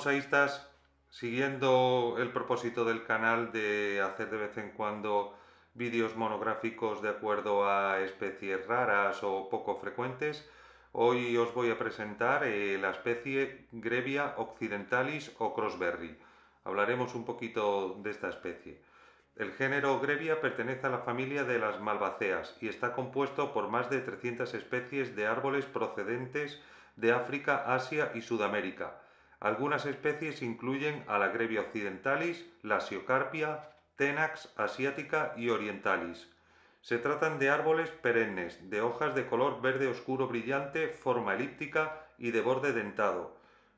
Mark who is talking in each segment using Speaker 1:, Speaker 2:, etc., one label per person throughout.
Speaker 1: bonsaístas, siguiendo el propósito del canal de hacer de vez en cuando vídeos monográficos de acuerdo a especies raras o poco frecuentes, hoy os voy a presentar eh, la especie Grevia occidentalis o crossberry. Hablaremos un poquito de esta especie. El género Grevia pertenece a la familia de las malvacéas y está compuesto por más de 300 especies de árboles procedentes de África, Asia y Sudamérica. Algunas especies incluyen a la Grevia occidentalis, la Siocarpia, Tenax asiática y orientalis. Se tratan de árboles perennes, de hojas de color verde oscuro brillante, forma elíptica y de borde dentado.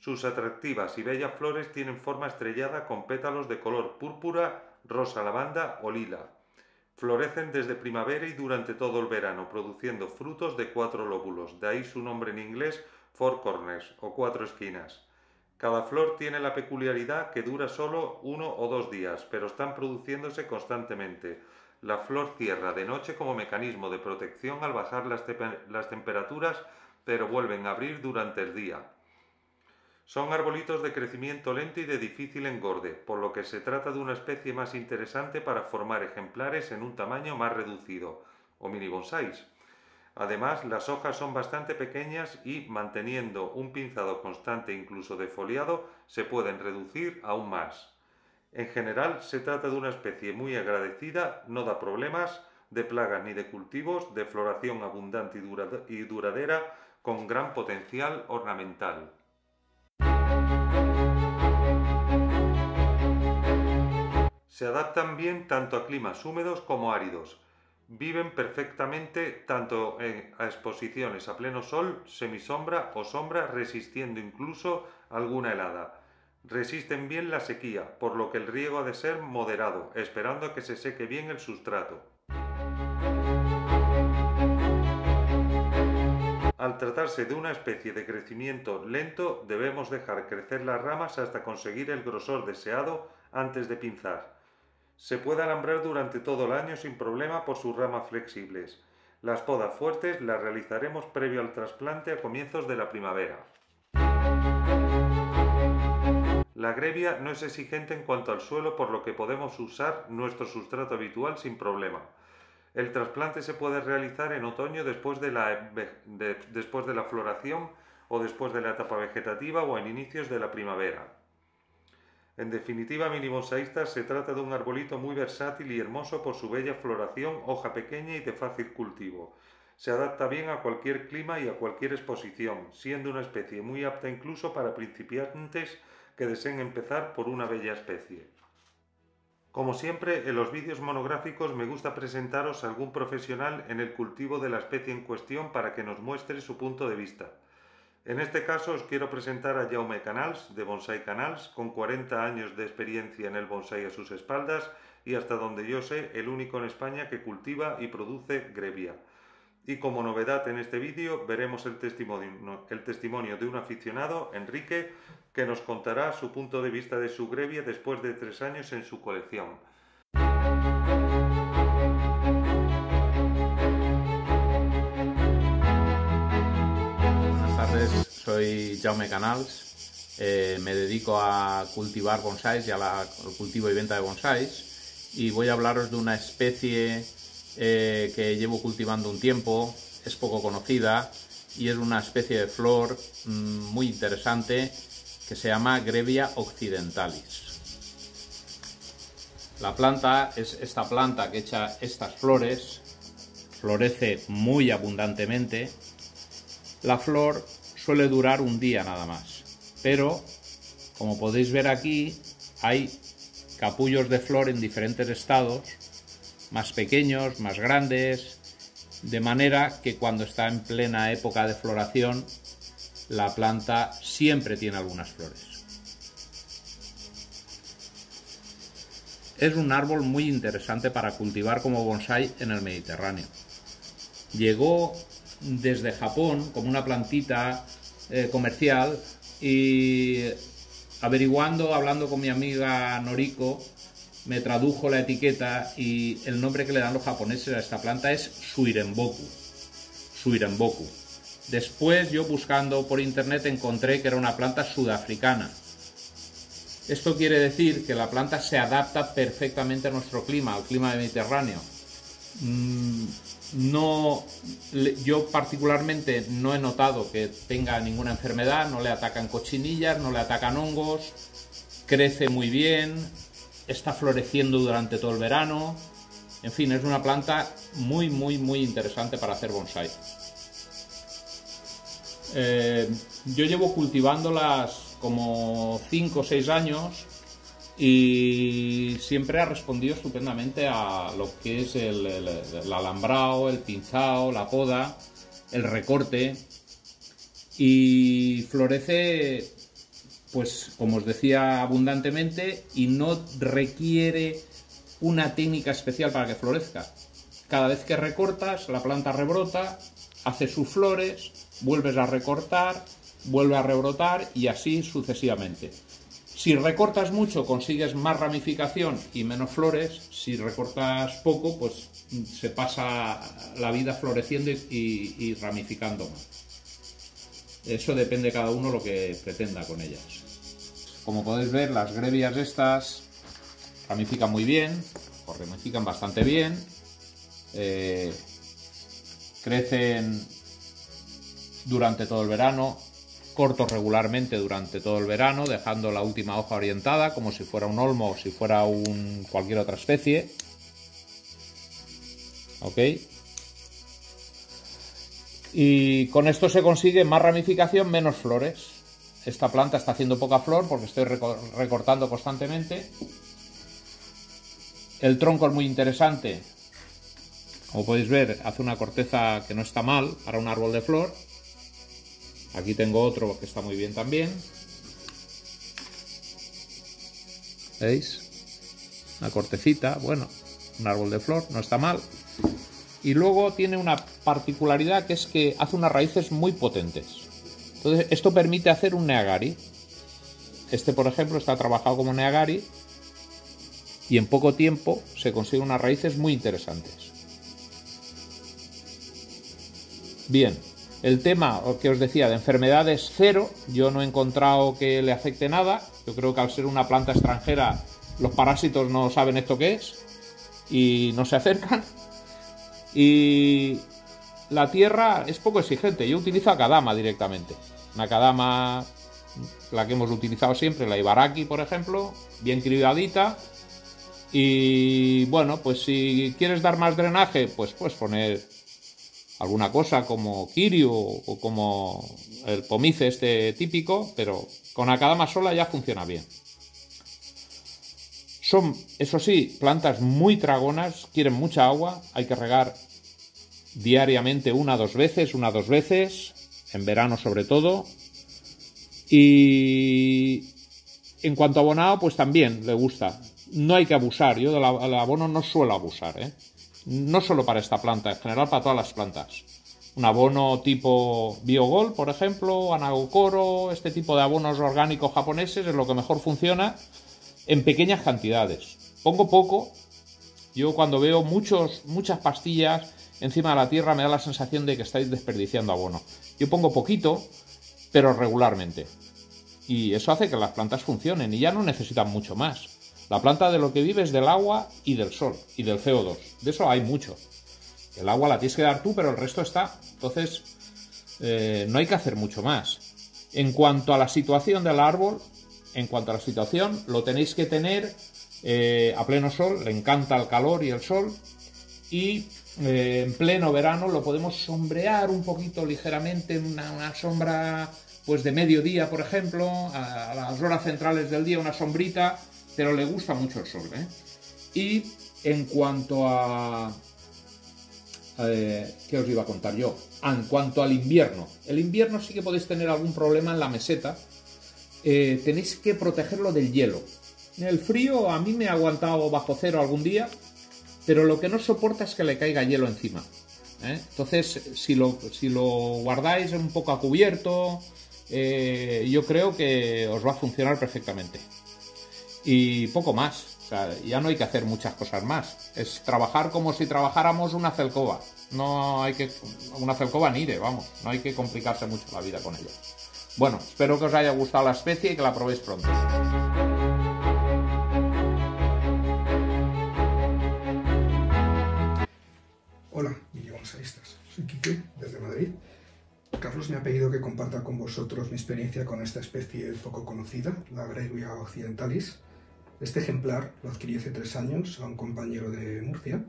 Speaker 1: Sus atractivas y bellas flores tienen forma estrellada con pétalos de color púrpura, rosa lavanda o lila. Florecen desde primavera y durante todo el verano, produciendo frutos de cuatro lóbulos, de ahí su nombre en inglés four corners o cuatro esquinas. Cada flor tiene la peculiaridad que dura solo uno o dos días, pero están produciéndose constantemente. La flor cierra de noche como mecanismo de protección al bajar las, temperaturas, pero vuelven a abrir durante el día. Son arbolitos de crecimiento lento y de difícil engorde, por lo que se trata de una especie más interesante para formar ejemplares en un tamaño más reducido, o mini bonsáis. Además, las hojas son bastante pequeñas y, manteniendo un pinzado constante incluso de foliado, se pueden reducir aún más. En general, se trata de una especie muy agradecida, no da problemas de plagas ni de cultivos, de floración abundante y duradera, con gran potencial ornamental. Se adaptan bien tanto a climas húmedos como áridos, Viven perfectamente tanto en, a exposiciones a pleno sol, semisombra o sombra, resistiendo incluso alguna helada. Resisten bien la sequía, por lo que el riego ha de ser moderado, esperando que se seque bien el sustrato. Al tratarse de una especie de crecimiento lento, debemos dejar crecer las ramas hasta conseguir el grosor deseado antes de pinzar. Se puede alambrar durante todo el año sin problema por sus ramas flexibles. Las podas fuertes las realizaremos previo al trasplante a comienzos de la primavera. La grevia no es exigente en cuanto al suelo por lo que podemos usar nuestro sustrato habitual sin problema. El trasplante se puede realizar en otoño después de la, después de la floración o después de la etapa vegetativa o en inicios de la primavera. En definitiva, mini bonsaísta se trata de un arbolito muy versátil y hermoso por su bella floración, hoja pequeña y de fácil cultivo. Se adapta bien a cualquier clima y a cualquier exposición, siendo una especie muy apta incluso para principiantes que deseen empezar por una bella especie. Como siempre, en los vídeos monográficos me gusta presentaros a algún profesional en el cultivo de la especie en cuestión para que nos muestre su punto de vista. En este caso os quiero presentar a Jaume Canals, de Bonsai Canals, con 40 años de experiencia en el bonsai a sus espaldas y hasta donde yo sé, el único en España que cultiva y produce grevia. Y como novedad en este vídeo veremos el testimonio, de un aficionado, Enrique, que nos contará su punto de vista de su grevia después de tres años en su colección.
Speaker 2: Soy Jaume Canals, eh, me dedico a cultivar bonsáis y al cultivo y venta de bonsáis y voy a hablaros de una especie eh, que llevo cultivando un tiempo, es poco conocida y es una especie de flor mm, muy interesante que se llama Grevia occidentalis. La planta es esta planta que echa estas flores, florece muy abundantemente. La flor suele durar un día nada más. Pero, como podéis ver aquí, hay capullos de flor en diferentes estados, más pequeños, más grandes, de manera que cuando está en plena época de floración, la planta siempre tiene algunas flores. Es un árbol muy interesante para cultivar como bonsai en el Mediterráneo. Llegó desde Japón como una plantita eh, comercial y averiguando, hablando con mi amiga Noriko, me tradujo la etiqueta y el nombre que le dan los japoneses a esta planta es Suirenboku. Suirenboku. Después yo buscando por internet encontré que era una planta sudafricana Esto quiere decir que la planta se adapta perfectamente a nuestro clima, al clima mediterráneo. Mm, no, yo particularmente no he notado que tenga ninguna enfermedad, no le atacan cochinillas, no le atacan hongos, crece muy bien, está floreciendo durante todo el verano. En fin, es una planta muy, muy, muy interesante para hacer bonsai. Eh, yo llevo cultivándolas como 5 o 6 años y siempre ha respondido estupendamente a lo que es el, alambrado, el pinzado, la poda, el recorte y florece, pues como os decía abundantemente y no requiere una técnica especial para que florezca. Cada vez que recortas, la planta rebrota, hace sus flores, vuelves a recortar, vuelve a rebrotar y así sucesivamente. Si recortas mucho consigues más ramificación y menos flores, si recortas poco pues se pasa la vida floreciendo y, ramificando más. Eso depende cada uno lo que pretenda con ellas. Como podéis ver las grevias estas ramifican muy bien, o ramifican bastante bien, eh, crecen durante todo el verano, corto regularmente durante todo el verano, dejando la última hoja orientada como si fuera un olmo o si fuera un, cualquier otra especie. ¿Ok? Y con esto se consigue más ramificación, menos flores. Esta planta está haciendo poca flor porque estoy recortando constantemente. El tronco es muy interesante. Como podéis ver, hace una corteza que no está mal para un árbol de flor. Aquí tengo otro que está muy bien también. ¿Veis? Una cortecita, bueno, un árbol de flor, no está mal. Y luego tiene una particularidad que es que hace unas raíces muy potentes. Entonces, esto permite hacer un neagari. Este, por ejemplo, está trabajado como neagari y en poco tiempo se consiguen unas raíces muy interesantes. Bien, el tema que os decía de enfermedades cero, yo no he encontrado que le afecte nada. Yo creo que al ser una planta extranjera, los parásitos no saben esto que es y no se acercan. Y la tierra es poco exigente. Yo utilizo Akadama directamente. Una Akadama, la que hemos utilizado siempre, la Ibaraki, por ejemplo, bien cribadita. Y bueno, pues si quieres dar más drenaje, pues puedes poner alguna cosa como Kirio o como el pomice este típico, pero con Akadama sola ya funciona bien. Son, eso sí, plantas muy tragonas, quieren mucha agua, hay que regar diariamente una dos veces, una dos veces, en verano sobre todo. Y en cuanto a abonado, pues también le gusta. No hay que abusar, yo del abono no suelo abusar, ¿eh? No solo para esta planta, en general para todas las plantas. Un abono tipo Biogol, por ejemplo, Anagokoro, este tipo de abonos orgánicos japoneses es lo que mejor funciona en pequeñas cantidades. Pongo poco, yo cuando veo muchos, muchas pastillas encima de la tierra me da la sensación de que estáis desperdiciando abono. Yo pongo poquito, pero regularmente. Y eso hace que las plantas funcionen y ya no necesitan mucho más. La planta de lo que vive es del agua y del sol y del CO2. De eso hay mucho. El agua la tienes que dar tú, pero el resto está. Entonces, eh, no hay que hacer mucho más. En cuanto a la situación del árbol, en cuanto a la situación, lo tenéis que tener eh, a pleno sol, le encanta el calor y el sol, y eh, en pleno verano lo podemos sombrear un poquito ligeramente, una, una sombra pues de mediodía, por ejemplo, a las horas centrales del día, una sombrita, pero le gusta mucho el sol. ¿eh? Y en cuanto a... Eh, ¿Qué os iba a contar yo? Ah, en cuanto al invierno. El invierno sí que podéis tener algún problema en la meseta. Eh, tenéis que protegerlo del hielo. El frío a mí me ha aguantado bajo cero algún día, pero lo que no soporta es que le caiga hielo encima. ¿eh? Entonces, si lo, si lo guardáis un poco a cubierto, yo creo que os va a funcionar perfectamente y poco más. Ya no hay que hacer muchas cosas más. Es trabajar como si trabajáramos una celcoba. No hay que. Una celcoba nire, vamos. No hay que complicarse mucho la vida con ella. Bueno, espero que os haya gustado la especie y que la probéis pronto. Hola, videobonsaístas.
Speaker 3: Soy Quique, desde Madrid. Carlos me ha pedido que comparta con vosotros mi experiencia con esta especie poco conocida, la Greguia occidentalis. Este ejemplar lo adquirí hace tres años a un compañero de Murcia.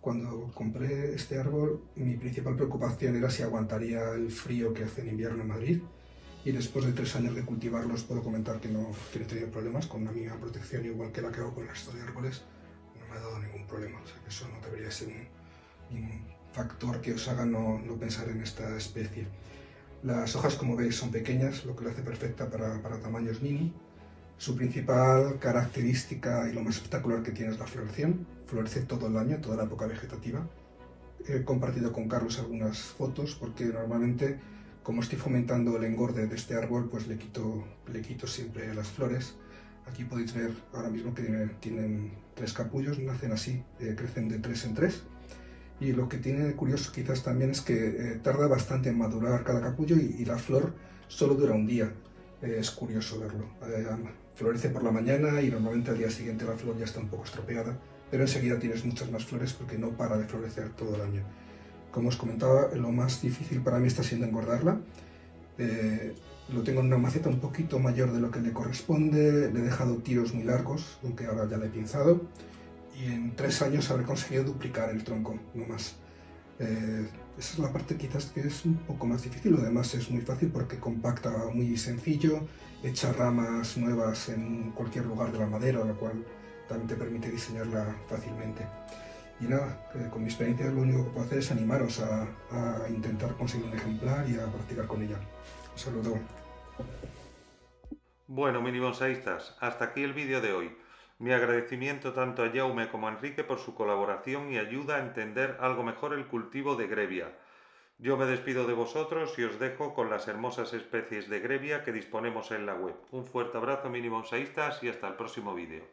Speaker 3: Cuando compré este árbol, mi principal preocupación era si aguantaría el frío que hace en invierno en Madrid. Y después de tres años de cultivarlos, puedo comentar que no, que no he tenido problemas con la misma protección, igual que la que hago con el resto de árboles. No me ha dado ningún problema. O sea que eso no debería ser un factor que os haga no, no, pensar en esta especie. Las hojas, como veis, son pequeñas, lo que lo hace perfecta para, para, tamaños mini. Su principal característica y lo más espectacular que tiene es la floración. Florece todo el año, toda la época vegetativa. He compartido con Carlos algunas fotos porque normalmente, como estoy fomentando el engorde de este árbol, pues le quito, le quito siempre las flores. Aquí podéis ver ahora mismo que tienen, tres capullos, nacen así, eh, crecen de tres en tres y lo que tiene curioso quizás también es que eh, tarda bastante en madurar cada capullo y, y la flor solo dura un día. Eh, es curioso verlo. Eh, florece por la mañana y normalmente al día siguiente la flor ya está un poco estropeada, pero enseguida tienes muchas más flores porque no para de florecer todo el año. Como os comentaba, lo más difícil para mí está siendo engordarla. lo tengo en una maceta un poquito mayor de lo que le corresponde, le he dejado tiros muy largos, aunque ahora ya la he pinzado y en tres años habré conseguido duplicar el tronco, no más. Eh, esa es la parte quizás que es un poco más difícil, lo demás es muy fácil porque compacta muy sencillo, echa ramas nuevas en cualquier lugar de la madera, lo cual también te permite diseñarla fácilmente. Y nada, eh, con mi experiencia lo único que puedo hacer es animaros a, intentar conseguir un ejemplar y a practicar con ella. Un saludo.
Speaker 1: Bueno, mini bonsaístas, hasta aquí el vídeo de hoy. Mi agradecimiento tanto a Jaume como a Enrique por su colaboración y ayuda a entender algo mejor el cultivo de grevia. Yo me despido de vosotros y os dejo con las hermosas especies de grevia que disponemos en la web. Un fuerte abrazo mini y hasta el próximo vídeo.